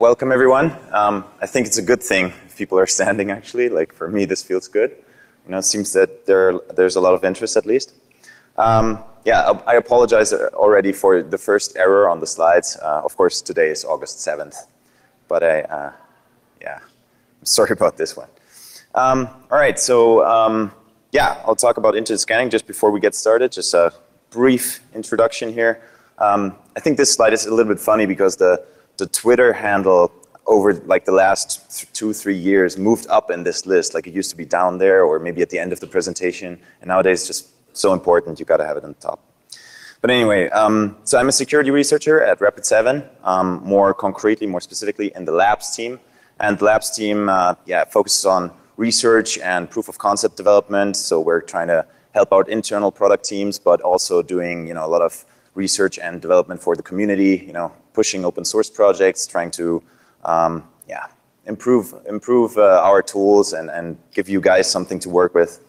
Welcome everyone. Um, I think it's a good thing if people are standing actually. Like for me, this feels good. You know, it seems that there there's a lot of interest at least. Um, yeah, I apologize already for the first error on the slides. Uh, of course, today is August 7th, but I, uh, yeah, I'm sorry about this one. Um, all right, so um, yeah, I'll talk about internet scanning just before we get started. Just a brief introduction here. Um, I think this slide is a little bit funny because the the Twitter handle over like the last two, three years moved up in this list. Like it used to be down there or maybe at the end of the presentation. And nowadays just so important, you gotta have it on top. But anyway, um, so I'm a security researcher at Rapid7, um, more concretely, more specifically in the labs team. And the labs team, uh, yeah, focuses on research and proof of concept development. So we're trying to help out internal product teams, but also doing, you know, a lot of research and development for the community, you know, pushing open source projects, trying to um, yeah, improve, improve uh, our tools and, and give you guys something to work with.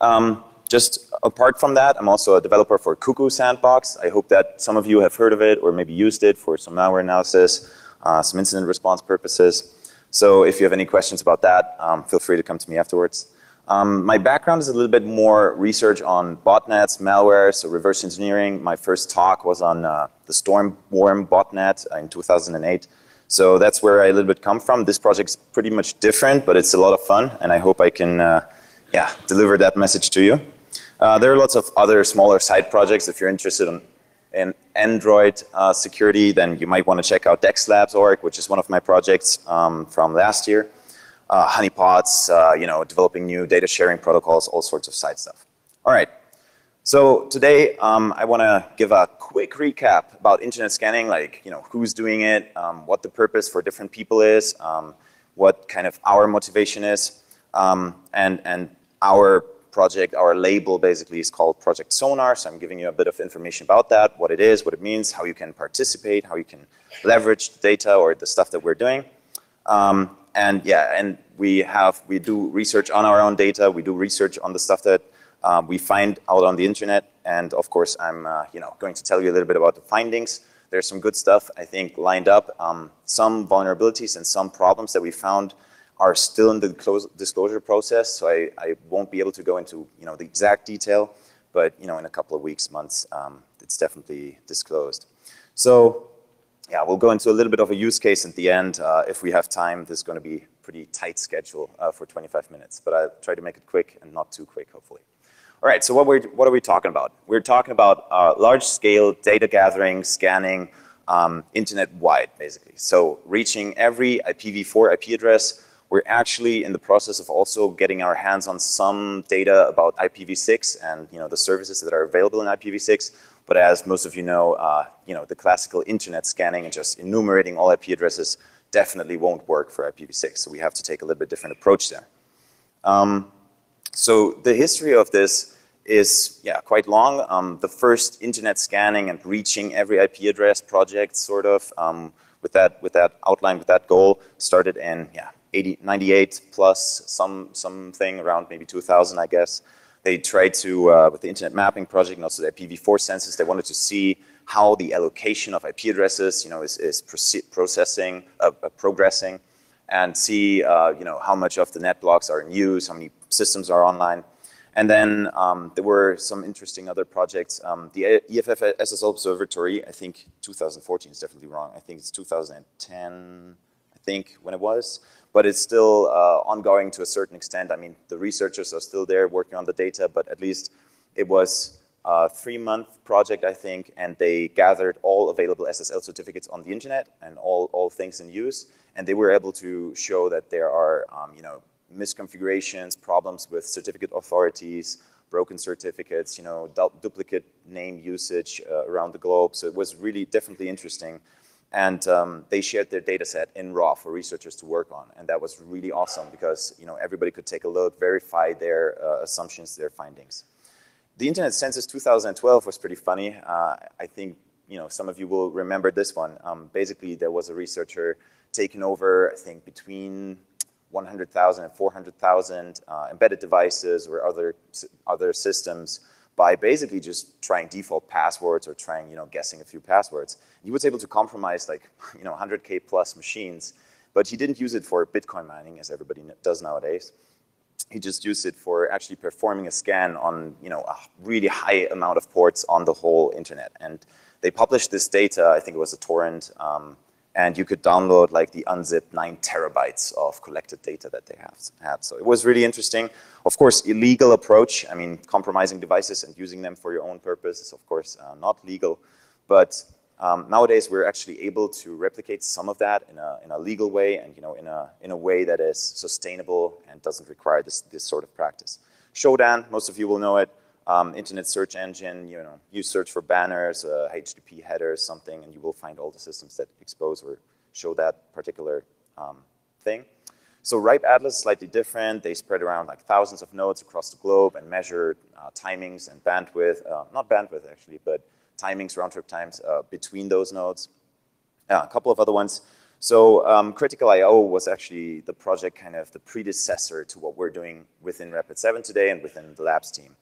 Um, just apart from that, I'm also a developer for Cuckoo Sandbox. I hope that some of you have heard of it or maybe used it for some malware analysis, uh, some incident response purposes. So if you have any questions about that, um, feel free to come to me afterwards. Um, my background is a little bit more research on botnets, malware, so reverse engineering. My first talk was on uh, the Stormworm botnet in 2008. So that's where I a little bit come from. This project's pretty much different, but it's a lot of fun, and I hope I can, uh, yeah, deliver that message to you. Uh, there are lots of other smaller side projects. If you're interested in, in Android uh, security, then you might want to check out DexLabs.org, which is one of my projects um, from last year uh, honeypots, uh, you know, developing new data sharing protocols, all sorts of side stuff. All right. So today um, I want to give a quick recap about internet scanning, like you know who's doing it, um, what the purpose for different people is, um, what kind of our motivation is, um, and and our project, our label basically is called Project Sonar. So I'm giving you a bit of information about that, what it is, what it means, how you can participate, how you can leverage data or the stuff that we're doing. Um, and yeah, and we have, we do research on our own data. We do research on the stuff that um, we find out on the internet. And of course, I'm, uh, you know, going to tell you a little bit about the findings. There's some good stuff, I think, lined up. Um, some vulnerabilities and some problems that we found are still in the disclosure process. So I, I won't be able to go into, you know, the exact detail, but, you know, in a couple of weeks, months, um, it's definitely disclosed. So yeah, we'll go into a little bit of a use case at the end. Uh, if we have time, this is going to be pretty tight schedule uh, for 25 minutes, but I'll try to make it quick and not too quick, hopefully. All right, so what, we what are we talking about? We're talking about uh, large-scale data gathering, scanning, um, internet-wide, basically. So reaching every IPv4 IP address. We're actually in the process of also getting our hands on some data about IPv6 and you know the services that are available in IPv6. But as most of you know, uh, you know, the classical internet scanning and just enumerating all IP addresses definitely won't work for IPv6. So we have to take a little bit different approach there. Um, so the history of this is yeah quite long. Um, the first internet scanning and reaching every IP address project, sort of, um, with that with that outline, with that goal, started in yeah 80, 98 plus some something around maybe 2000, I guess. They tried to, uh, with the internet mapping project and also the IPv4 census, they wanted to see how the allocation of IP addresses, you know, is, is processing, uh, uh, progressing, and see, uh, you know, how much of the net blocks are in use, how many systems are online. And then um, there were some interesting other projects. Um, the EFF SSL Observatory, I think 2014 is definitely wrong. I think it's 2010, I think, when it was but it's still uh, ongoing to a certain extent. I mean, the researchers are still there working on the data, but at least it was a three-month project, I think, and they gathered all available SSL certificates on the internet and all, all things in use, and they were able to show that there are, um, you know, misconfigurations, problems with certificate authorities, broken certificates, you know, duplicate name usage uh, around the globe. So it was really definitely interesting and um, they shared their data set in raw for researchers to work on. And that was really awesome because you know, everybody could take a look, verify their uh, assumptions, their findings. The Internet Census 2012 was pretty funny. Uh, I think you know, some of you will remember this one. Um, basically, there was a researcher taking over, I think, between 100,000 and 400,000 uh, embedded devices or other, other systems by basically just trying default passwords or trying, you know, guessing a few passwords. He was able to compromise like, you know, 100K plus machines, but he didn't use it for Bitcoin mining as everybody does nowadays. He just used it for actually performing a scan on, you know, a really high amount of ports on the whole internet. And they published this data, I think it was a torrent, um, and you could download like the unzipped nine terabytes of collected data that they have had. So it was really interesting. Of course, illegal approach. I mean, compromising devices and using them for your own purpose is of course uh, not legal. But um, nowadays we're actually able to replicate some of that in a, in a legal way and you know in a, in a way that is sustainable and doesn't require this, this sort of practice. Shodan, most of you will know it, um, internet search engine, you know, you search for banners, uh, HTTP headers, something, and you will find all the systems that expose or show that particular um, thing. So RIPE Atlas is slightly different. They spread around like thousands of nodes across the globe and measure uh, timings and bandwidth, uh, not bandwidth actually, but timings, round trip times uh, between those nodes. a couple of other ones. So um, Critical I.O. was actually the project kind of the predecessor to what we're doing within Rapid7 today and within the labs team.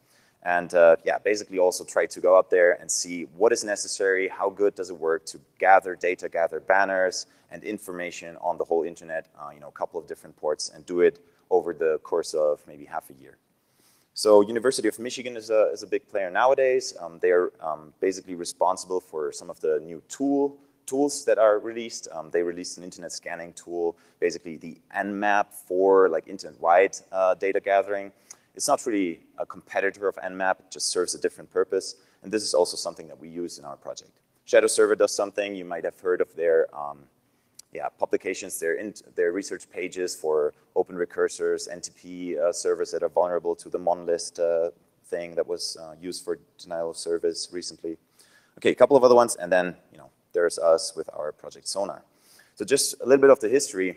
And uh, yeah, basically also try to go up there and see what is necessary, how good does it work to gather data, gather banners and information on the whole internet, uh, you know, a couple of different ports and do it over the course of maybe half a year. So University of Michigan is a, is a big player nowadays. Um, they are um, basically responsible for some of the new tool tools that are released. Um, they released an internet scanning tool, basically the Nmap for like internet-wide uh, data gathering. It's not really a competitor of Nmap, it just serves a different purpose. And this is also something that we use in our project. Shadow Server does something, you might have heard of their um, yeah, publications, their, in, their research pages for open recursors, NTP uh, servers that are vulnerable to the monlist uh, thing that was uh, used for denial of service recently. Okay, a couple of other ones, and then you know there's us with our project Sonar. So just a little bit of the history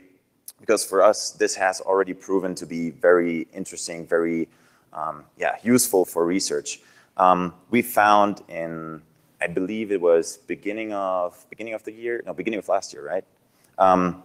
because for us, this has already proven to be very interesting, very um, yeah, useful for research. Um, we found in, I believe it was beginning of beginning of the year, no, beginning of last year, right? Um,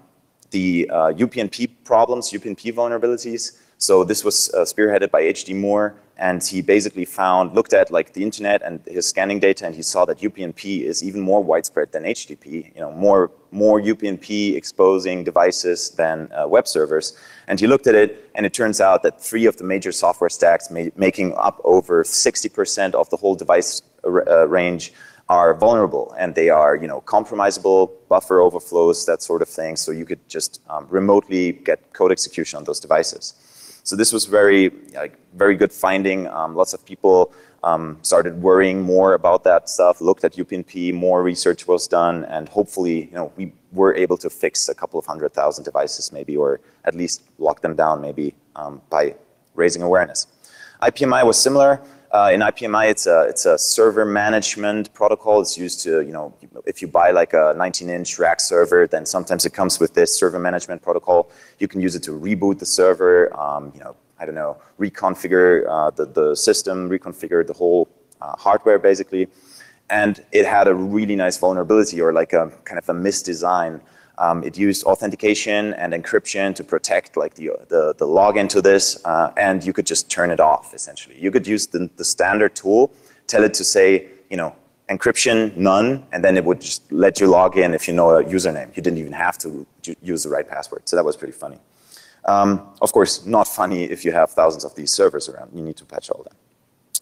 the uh, UPnP problems, UPnP vulnerabilities. So this was uh, spearheaded by H.D. Moore, and he basically found, looked at like the internet and his scanning data, and he saw that UPnP is even more widespread than HTTP. You know, more more UPnP exposing devices than uh, web servers. And he looked at it, and it turns out that three of the major software stacks, ma making up over 60% of the whole device uh, range, are vulnerable, and they are, you know, compromisable, buffer overflows, that sort of thing. So you could just um, remotely get code execution on those devices. So this was very, like, very good finding. Um, lots of people um, started worrying more about that stuff, looked at UPnP, more research was done, and hopefully, you know, we were able to fix a couple of hundred thousand devices maybe, or at least lock them down maybe um, by raising awareness. IPMI was similar. Uh, in IPMI, it's a, it's a server management protocol. It's used to, you know, if you buy like a 19-inch rack server, then sometimes it comes with this server management protocol. You can use it to reboot the server, um, you know, I don't know, reconfigure uh, the, the system, reconfigure the whole uh, hardware basically. And it had a really nice vulnerability or like a kind of a misdesign um, it used authentication and encryption to protect like the, the, the login to this, uh, and you could just turn it off essentially. You could use the, the standard tool, tell it to say, you know, encryption none, and then it would just let you log in if you know a username. You didn't even have to use the right password. So that was pretty funny. Um, of course, not funny if you have thousands of these servers around. You need to patch all them.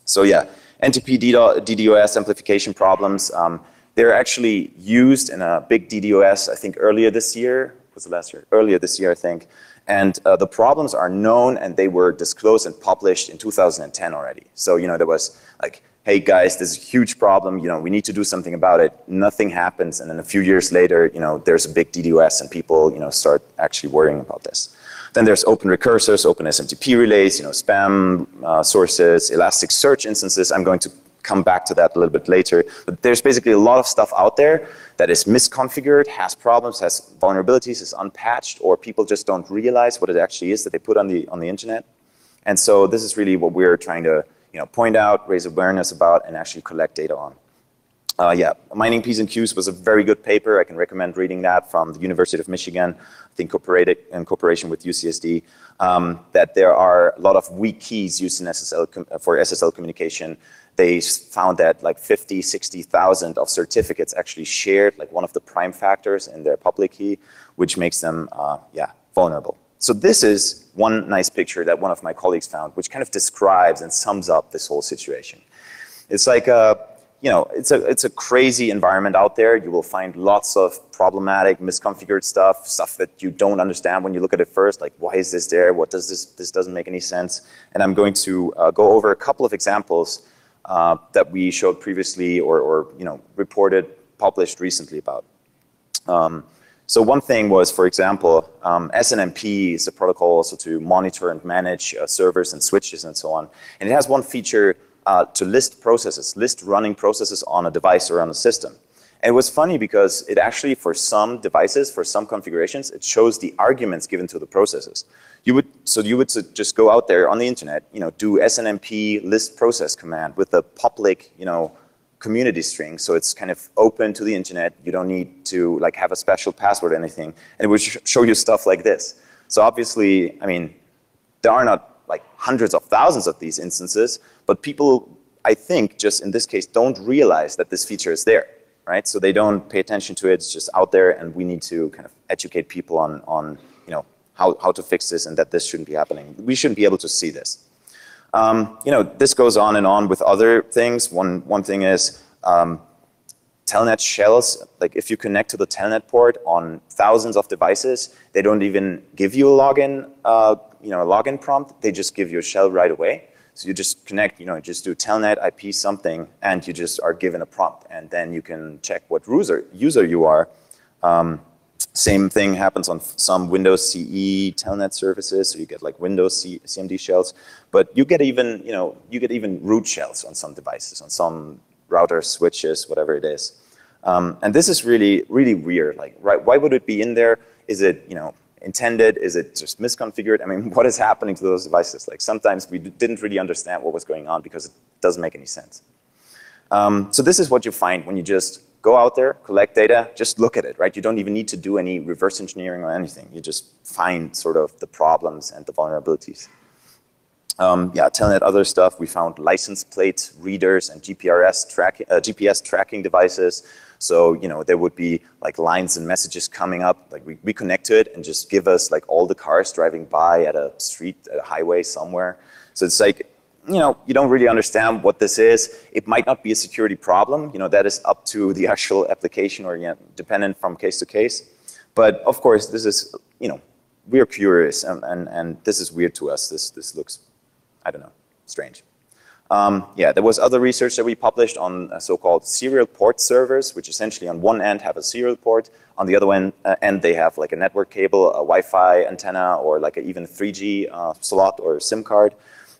So yeah, NTP DDoS amplification problems. Um, they're actually used in a big DDoS, I think earlier this year, was the last year? Earlier this year, I think. And uh, the problems are known and they were disclosed and published in 2010 already. So, you know, there was like, hey guys, this is a huge problem, you know, we need to do something about it. Nothing happens. And then a few years later, you know, there's a big DDoS and people, you know, start actually worrying about this. Then there's open recursors, open SMTP relays, you know, spam uh, sources, Elasticsearch instances. I'm going to come back to that a little bit later. But there's basically a lot of stuff out there that is misconfigured, has problems, has vulnerabilities, is unpatched, or people just don't realize what it actually is that they put on the on the internet. And so this is really what we're trying to you know point out, raise awareness about, and actually collect data on. Uh, yeah, Mining P's and Q's was a very good paper. I can recommend reading that from the University of Michigan, I think in cooperation with UCSD, um, that there are a lot of weak keys used in SSL for SSL communication they found that like 50, 60,000 of certificates actually shared like one of the prime factors in their public key, which makes them, uh, yeah, vulnerable. So this is one nice picture that one of my colleagues found, which kind of describes and sums up this whole situation. It's like a, you know, it's a, it's a crazy environment out there. You will find lots of problematic, misconfigured stuff, stuff that you don't understand when you look at it first, like why is this there? What does this, this doesn't make any sense. And I'm going to uh, go over a couple of examples uh, that we showed previously or, or, you know, reported, published recently about. Um, so one thing was, for example, um, SNMP is a protocol also to monitor and manage uh, servers and switches and so on. And it has one feature uh, to list processes, list running processes on a device or on a system. And it was funny because it actually, for some devices, for some configurations, it shows the arguments given to the processes. You would, so you would just go out there on the internet, you know, do SNMP list process command with a public, you know, community string. So it's kind of open to the internet. You don't need to like have a special password or anything. And it would sh show you stuff like this. So obviously, I mean, there are not like hundreds of thousands of these instances, but people, I think, just in this case, don't realize that this feature is there, right? So they don't pay attention to it. It's just out there, and we need to kind of educate people on, on you know, how, how to fix this and that this shouldn't be happening. We shouldn't be able to see this. Um, you know, this goes on and on with other things. One, one thing is um, telnet shells, like if you connect to the telnet port on thousands of devices, they don't even give you a login, uh, you know, a login prompt. They just give you a shell right away. So you just connect, you know, just do telnet IP something, and you just are given a prompt, and then you can check what user user you are. Um, same thing happens on some Windows CE telnet services, so you get like Windows C CMD shells, but you get even, you know, you get even root shells on some devices, on some routers, switches, whatever it is. Um, and this is really, really weird. Like, right, why would it be in there? Is it, you know, intended? Is it just misconfigured? I mean, what is happening to those devices? Like sometimes we didn't really understand what was going on because it doesn't make any sense. Um, so this is what you find when you just go out there, collect data, just look at it, right? You don't even need to do any reverse engineering or anything. You just find sort of the problems and the vulnerabilities. Um, yeah, telnet other stuff. We found license plate readers and GPRS track, uh, GPS tracking devices. So, you know, there would be like lines and messages coming up, like we, we connect to it and just give us like all the cars driving by at a street, at a highway somewhere. So it's like, you know, you don't really understand what this is. It might not be a security problem. You know, that is up to the actual application or you know, dependent from case to case. But of course, this is, you know, we're curious and, and, and this is weird to us. This, this looks, I don't know, strange. Um, yeah, there was other research that we published on uh, so-called serial port servers, which essentially on one end have a serial port, on the other one, uh, end they have like a network cable, a Wi-Fi antenna, or like a even 3G uh, slot or SIM card,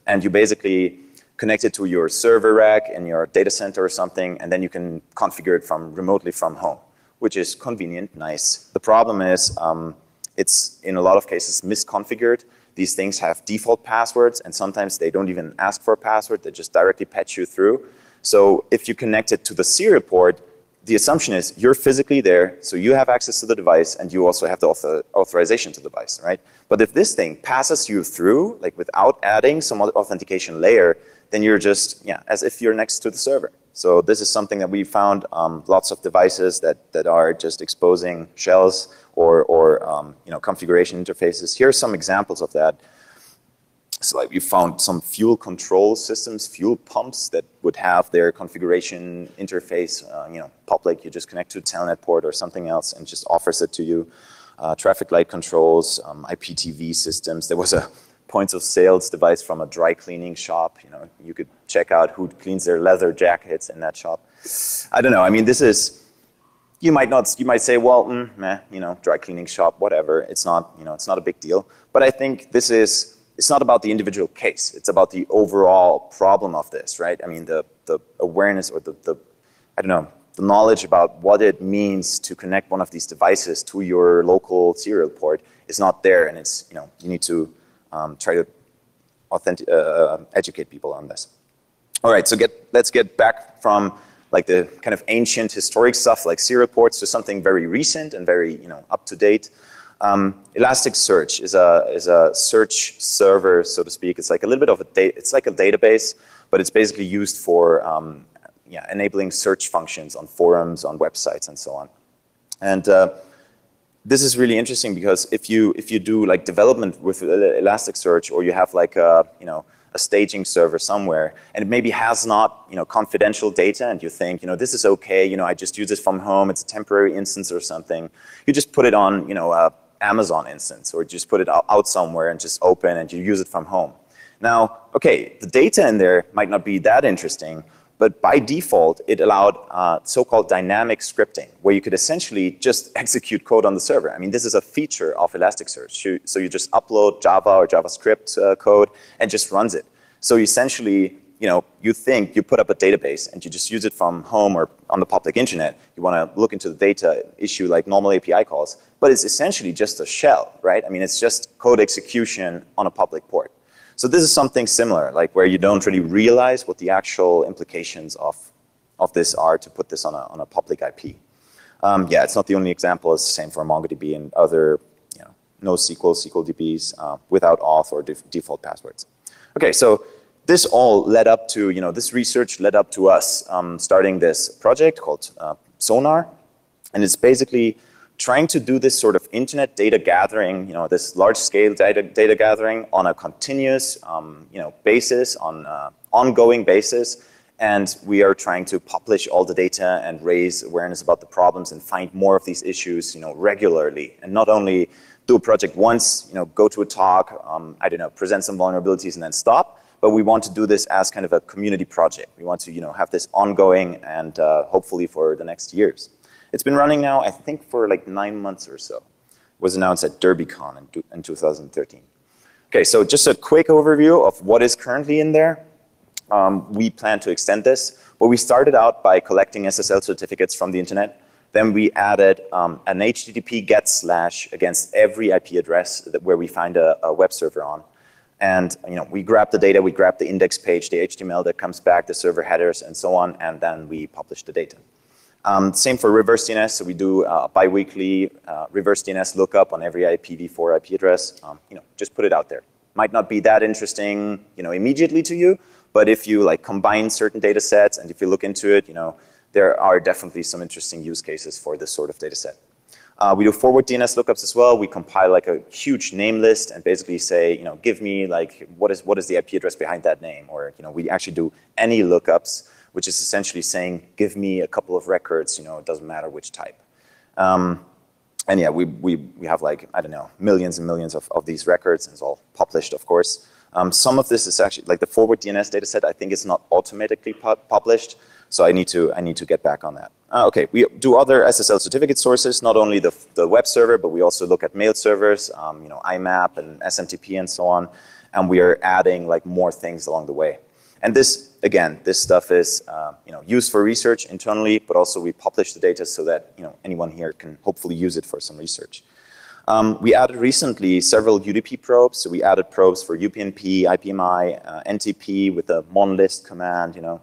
and you basically connect it to your server rack in your data center or something, and then you can configure it from remotely from home, which is convenient, nice. The problem is um, it's in a lot of cases misconfigured, these things have default passwords, and sometimes they don't even ask for a password. They just directly patch you through. So if you connect it to the serial port, the assumption is you're physically there, so you have access to the device, and you also have the author authorization to the device, right? But if this thing passes you through, like without adding some authentication layer, then you're just, yeah, as if you're next to the server. So this is something that we found um, lots of devices that, that are just exposing shells or, or um, you know, configuration interfaces. Here are some examples of that. So like we found some fuel control systems, fuel pumps that would have their configuration interface, uh, you know, public. You just connect to a telnet port or something else and just offers it to you. Uh, traffic light controls, um, IPTV systems. There was a points of sales device from a dry cleaning shop. You know, you could check out who cleans their leather jackets in that shop. I don't know. I mean, this is you might not, you might say, well, mm, meh, you know, dry cleaning shop, whatever. It's not, you know, it's not a big deal. But I think this is, it's not about the individual case. It's about the overall problem of this, right? I mean, the, the awareness or the, the, I don't know, the knowledge about what it means to connect one of these devices to your local serial port is not there. And it's, you know, you need to um, try to authentic, uh, educate people on this. All right, so get, let's get back from like the kind of ancient historic stuff like serial ports to something very recent and very you know up to date. Um, Elasticsearch is a is a search server, so to speak. It's like a little bit of a. It's like a database, but it's basically used for um, yeah, enabling search functions on forums, on websites, and so on. And uh, this is really interesting because if you if you do like development with Elasticsearch, or you have like a you know a staging server somewhere, and it maybe has not you know confidential data, and you think you know this is okay, you know I just use it from home, it's a temporary instance or something. You just put it on you know a Amazon instance, or just put it out somewhere and just open, and you use it from home. Now, okay, the data in there might not be that interesting, but by default, it allowed uh, so-called dynamic scripting, where you could essentially just execute code on the server. I mean, this is a feature of Elasticsearch. So you just upload Java or JavaScript uh, code and just runs it. So essentially, you know, you think you put up a database and you just use it from home or on the public internet. You want to look into the data, issue like normal API calls, but it's essentially just a shell, right? I mean, it's just code execution on a public port. So this is something similar, like where you don't really realize what the actual implications of, of this are to put this on a, on a public IP. Um, yeah, it's not the only example. It's the same for MongoDB and other you know, NoSQL, SQL DBs uh, without auth or def default passwords. Okay, so this all led up to, you know, this research led up to us um, starting this project called uh, Sonar. And it's basically trying to do this sort of internet data gathering, you know, this large scale data, data gathering on a continuous, um, you know, basis, on an ongoing basis. And we are trying to publish all the data and raise awareness about the problems and find more of these issues, you know, regularly. And not only do a project once, you know, go to a talk, um, I don't know, present some vulnerabilities and then stop, but we want to do this as kind of a community project. We want to, you know, have this ongoing and uh, hopefully for the next years. It's been running now, I think, for like nine months or so. It was announced at DerbyCon in, in 2013. Okay, so just a quick overview of what is currently in there. Um, we plan to extend this. Well, we started out by collecting SSL certificates from the internet. Then we added um, an HTTP GET slash against every IP address that, where we find a, a web server on. And you know, we grab the data, we grab the index page, the HTML that comes back, the server headers, and so on, and then we publish the data. Um, same for reverse DNS. So we do uh, biweekly uh, reverse DNS lookup on every IPv4 IP address. Um, you know, just put it out there. Might not be that interesting, you know, immediately to you, but if you like combine certain data sets and if you look into it, you know, there are definitely some interesting use cases for this sort of data set. Uh, we do forward DNS lookups as well. We compile like a huge name list and basically say, you know, give me like what is what is the IP address behind that name, or you know, we actually do any lookups which is essentially saying, give me a couple of records, you know, it doesn't matter which type. Um, and yeah, we, we, we have like, I don't know, millions and millions of, of these records, and it's all published, of course. Um, some of this is actually, like the forward DNS dataset, I think it's not automatically pu published, so I need to, I need to get back on that. Uh, okay, we do other SSL certificate sources, not only the, the web server, but we also look at mail servers, um, you know, IMAP and SMTP and so on, and we are adding like more things along the way. And this, again, this stuff is uh, you know, used for research internally, but also we publish the data so that you know, anyone here can hopefully use it for some research. Um, we added recently several UDP probes. So we added probes for UPnP, IPMI, uh, NTP with the monlist command, you know,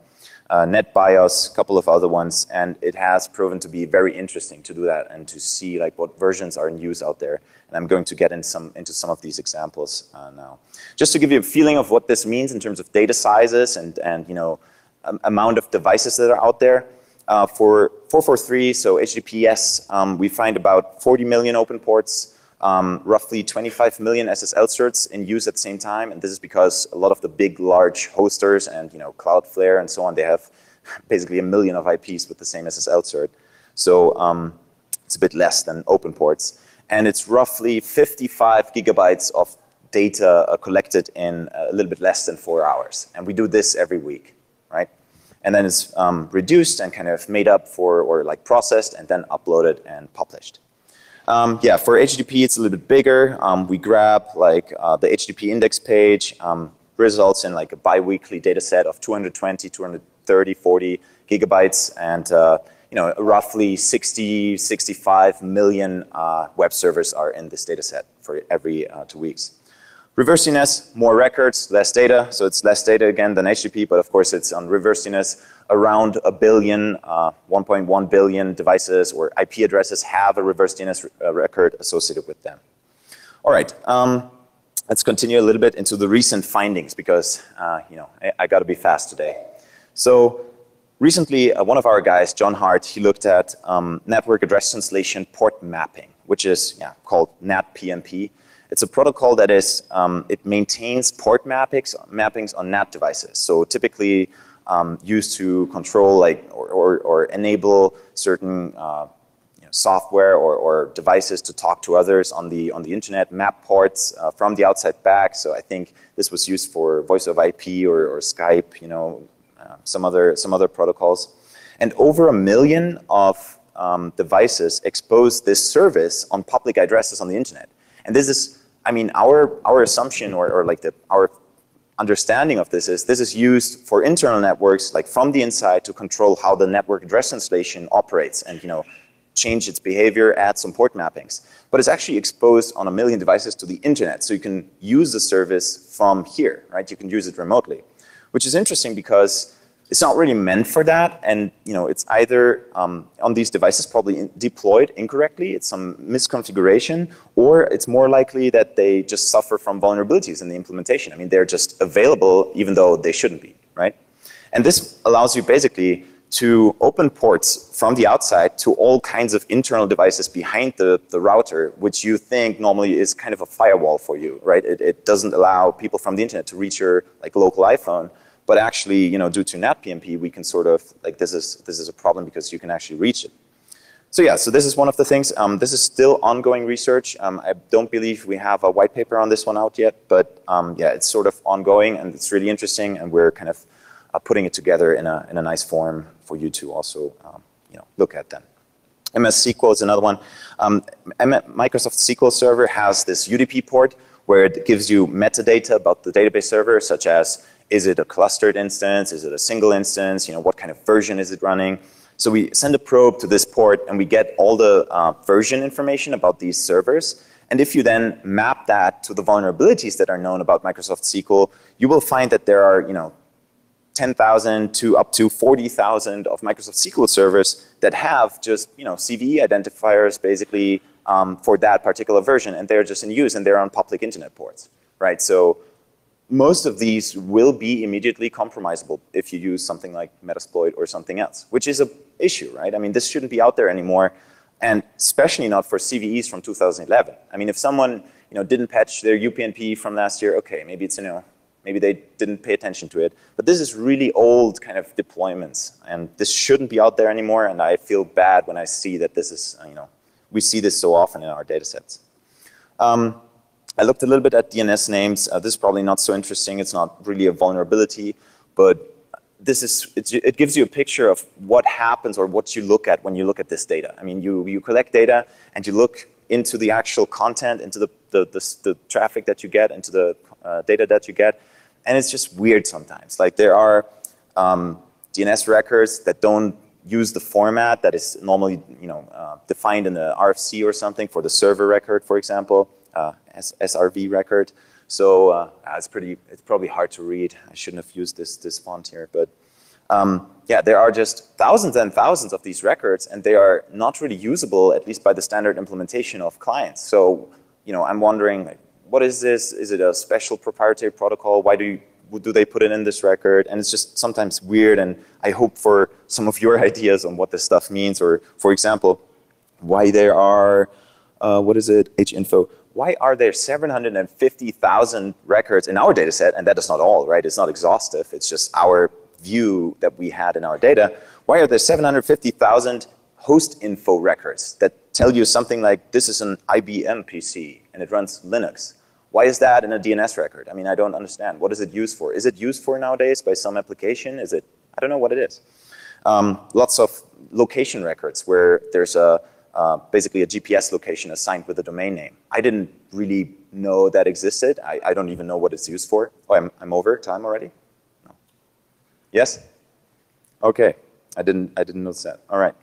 uh, NetBIOS, a couple of other ones, and it has proven to be very interesting to do that and to see like what versions are in use out there. And I'm going to get in some, into some of these examples uh, now. Just to give you a feeling of what this means in terms of data sizes and, and you know, um, amount of devices that are out there. Uh, for 443, so HTTPS, um, we find about 40 million open ports, um, roughly 25 million SSL certs in use at the same time. And this is because a lot of the big, large hosters and you know Cloudflare and so on, they have basically a million of IPs with the same SSL cert. So um, it's a bit less than open ports. And it's roughly 55 gigabytes of data uh, collected in a little bit less than four hours. And we do this every week, right? And then it's um, reduced and kind of made up for, or like processed and then uploaded and published. Um, yeah, for HTTP, it's a little bit bigger. Um, we grab like uh, the HTTP index page, um, results in like a biweekly data set of 220, 230, 40 gigabytes, and uh, you know, roughly 60, 65 million uh, web servers are in this data set for every uh, two weeks. Reverse DNS, more records, less data. So it's less data again than HTTP, but of course it's on reverse DNS around a billion, uh, 1.1 billion devices or IP addresses have a reverse DNS uh, record associated with them. All right. Um, let's continue a little bit into the recent findings because, uh, you know, I, I got to be fast today. So recently, uh, one of our guys, Jon Hart, he looked at um, network address translation port mapping, which is yeah, called NAT-PMP. It's a protocol that is, um, it maintains port mappings, mappings on NAT devices. So typically um, used to control like, or, or, or enable certain uh, software or, or, devices to talk to others on the on the internet, map ports uh, from the outside back. So I think this was used for voice over IP or, or Skype, you know, uh, some other some other protocols, and over a million of um, devices expose this service on public addresses on the internet. And this is, I mean, our our assumption or, or like the our understanding of this is this is used for internal networks, like from the inside, to control how the network address translation operates, and you know change its behavior, add some port mappings. But it's actually exposed on a million devices to the internet. So you can use the service from here, right? You can use it remotely, which is interesting because it's not really meant for that. And you know, it's either um, on these devices probably in deployed incorrectly, it's some misconfiguration, or it's more likely that they just suffer from vulnerabilities in the implementation. I mean, they're just available even though they shouldn't be, right? And this allows you basically to open ports from the outside to all kinds of internal devices behind the, the router, which you think normally is kind of a firewall for you, right? It, it doesn't allow people from the internet to reach your like local iPhone, but actually, you know, due to NAT-PMP, we can sort of, like this is, this is a problem because you can actually reach it. So yeah, so this is one of the things. Um, this is still ongoing research. Um, I don't believe we have a white paper on this one out yet, but um, yeah, it's sort of ongoing and it's really interesting and we're kind of uh, putting it together in a, in a nice form for you to also um, you know, look at them. MS SQL is another one. Um, Microsoft SQL Server has this UDP port where it gives you metadata about the database server, such as is it a clustered instance, is it a single instance, you know, what kind of version is it running. So we send a probe to this port and we get all the uh, version information about these servers. And if you then map that to the vulnerabilities that are known about Microsoft SQL, you will find that there are, you know, 10,000 to up to 40,000 of Microsoft SQL servers that have just you know CVE identifiers basically um, for that particular version, and they're just in use and they're on public internet ports, right? So most of these will be immediately compromisable if you use something like Metasploit or something else, which is a issue, right? I mean, this shouldn't be out there anymore, and especially not for CVEs from 2011. I mean, if someone you know didn't patch their UPnP from last year, okay, maybe it's you know Maybe they didn't pay attention to it. But this is really old kind of deployments. And this shouldn't be out there anymore. And I feel bad when I see that this is, you know, we see this so often in our data sets. Um, I looked a little bit at DNS names. Uh, this is probably not so interesting. It's not really a vulnerability. But this is, it gives you a picture of what happens or what you look at when you look at this data. I mean, you, you collect data and you look into the actual content, into the, the, the, the traffic that you get, into the uh, data that you get and it's just weird sometimes. Like there are um, DNS records that don't use the format that is normally you know, uh, defined in the RFC or something for the server record, for example, uh, SRV record. So uh, it's pretty, it's probably hard to read. I shouldn't have used this, this font here, but um, yeah, there are just thousands and thousands of these records and they are not really usable, at least by the standard implementation of clients. So, you know, I'm wondering, like, what is this? Is it a special proprietary protocol? Why do you, do they put it in this record? And it's just sometimes weird. And I hope for some of your ideas on what this stuff means. Or, for example, why there are, uh, what is it, hinfo, why are there 750,000 records in our data set? And that is not all, right? It's not exhaustive. It's just our view that we had in our data. Why are there 750,000 host info records that tell you something like this is an IBM PC and it runs Linux? Why is that in a DNS record? I mean, I don't understand. What is it used for? Is it used for nowadays by some application? Is it, I don't know what it is. Um, lots of location records where there's a, uh, basically a GPS location assigned with a domain name. I didn't really know that existed. I, I don't even know what it's used for. Oh, I'm, I'm over time already? No. Yes? Okay. I didn't, I didn't notice that. All right.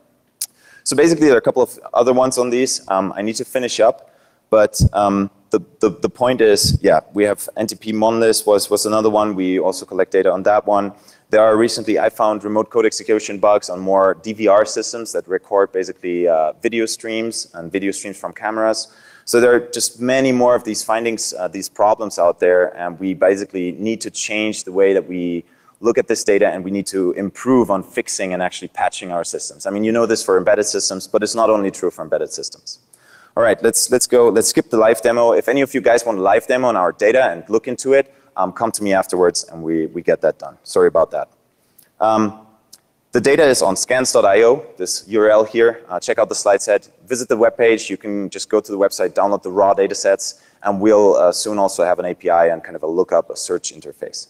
So basically, there are a couple of other ones on these. Um, I need to finish up, but um, the, the, the point is, yeah, we have NTP Monlist was, was another one. We also collect data on that one. There are recently, I found remote code execution bugs on more DVR systems that record basically uh, video streams and video streams from cameras. So there are just many more of these findings, uh, these problems out there, and we basically need to change the way that we look at this data and we need to improve on fixing and actually patching our systems. I mean, you know this for embedded systems, but it's not only true for embedded systems. All right, let's, let's go, let's skip the live demo. If any of you guys want a live demo on our data and look into it, um, come to me afterwards and we, we get that done. Sorry about that. Um, the data is on scans.io, this URL here. Uh, check out the slide set. Visit the webpage. You can just go to the website, download the raw data sets, and we'll uh, soon also have an API and kind of a lookup, a search interface.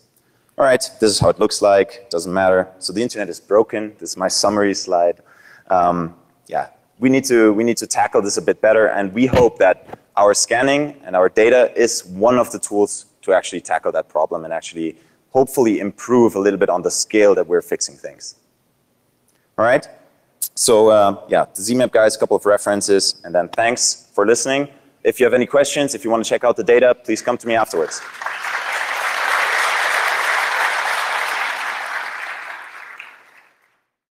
All right, this is how it looks like. Doesn't matter. So the internet is broken. This is my summary slide. Um, yeah, we need to we need to tackle this a bit better, and we hope that our scanning and our data is one of the tools to actually tackle that problem and actually hopefully improve a little bit on the scale that we're fixing things. All right? So uh, yeah, the ZMAP guys, a couple of references, and then thanks for listening. If you have any questions, if you want to check out the data, please come to me afterwards.